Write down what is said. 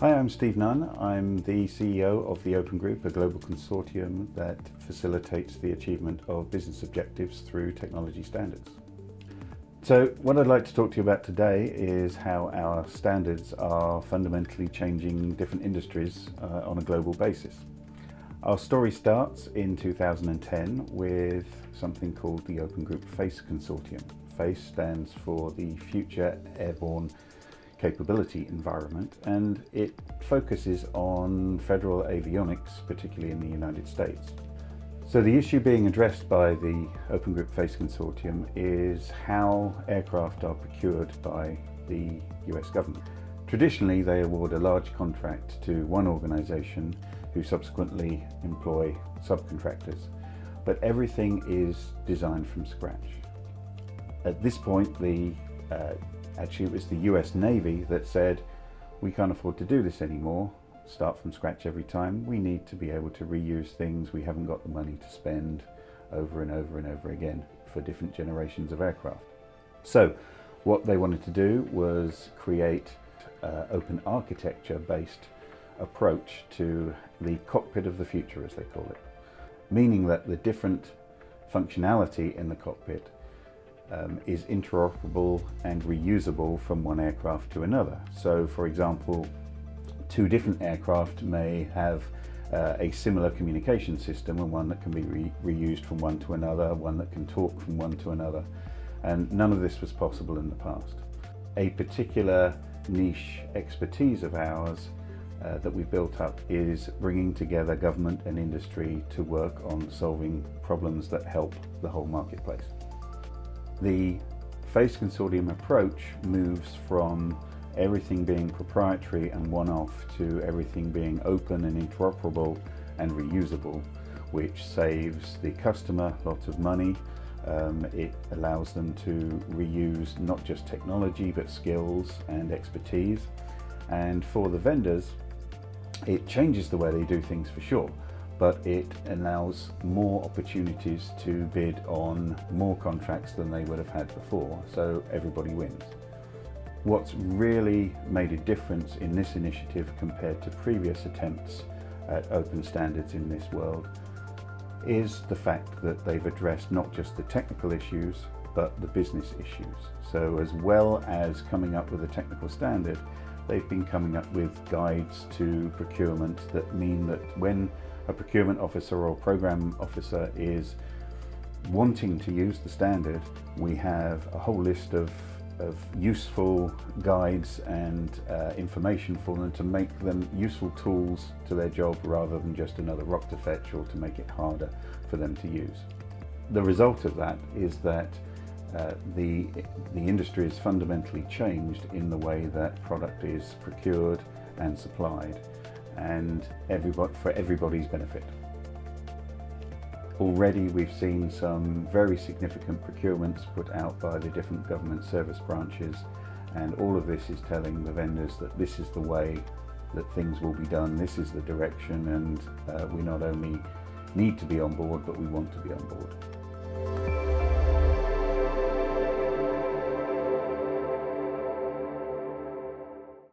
Hi, I'm Steve Nunn. I'm the CEO of the Open Group, a global consortium that facilitates the achievement of business objectives through technology standards. So what I'd like to talk to you about today is how our standards are fundamentally changing different industries uh, on a global basis. Our story starts in 2010 with something called the Open Group FACE Consortium. FACE stands for the Future Airborne Capability Environment and it focuses on federal avionics, particularly in the United States. So the issue being addressed by the Open Group FACE Consortium is how aircraft are procured by the US government. Traditionally, they award a large contract to one organisation who subsequently employ subcontractors, but everything is designed from scratch. At this point, the uh, actually it was the US Navy that said, we can't afford to do this anymore, start from scratch every time. We need to be able to reuse things. We haven't got the money to spend over and over and over again for different generations of aircraft. So what they wanted to do was create uh, open architecture based approach to the cockpit of the future as they call it. Meaning that the different functionality in the cockpit um, is interoperable and reusable from one aircraft to another. So for example, two different aircraft may have uh, a similar communication system and one that can be re reused from one to another, one that can talk from one to another. And none of this was possible in the past. A particular niche expertise of ours uh, that we've built up is bringing together government and industry to work on solving problems that help the whole marketplace. The FACE Consortium approach moves from everything being proprietary and one-off to everything being open and interoperable and reusable, which saves the customer lots of money. Um, it allows them to reuse not just technology but skills and expertise. And for the vendors, it changes the way they do things for sure, but it allows more opportunities to bid on more contracts than they would have had before, so everybody wins. What's really made a difference in this initiative compared to previous attempts at open standards in this world is the fact that they've addressed not just the technical issues but the business issues. So as well as coming up with a technical standard, they've been coming up with guides to procurement that mean that when a procurement officer or program officer is wanting to use the standard, we have a whole list of of useful guides and uh, information for them to make them useful tools to their job rather than just another rock to fetch or to make it harder for them to use. The result of that is that uh, the, the industry has fundamentally changed in the way that product is procured and supplied and everybody, for everybody's benefit. Already we've seen some very significant procurements put out by the different government service branches and all of this is telling the vendors that this is the way that things will be done, this is the direction and uh, we not only need to be on board but we want to be on board.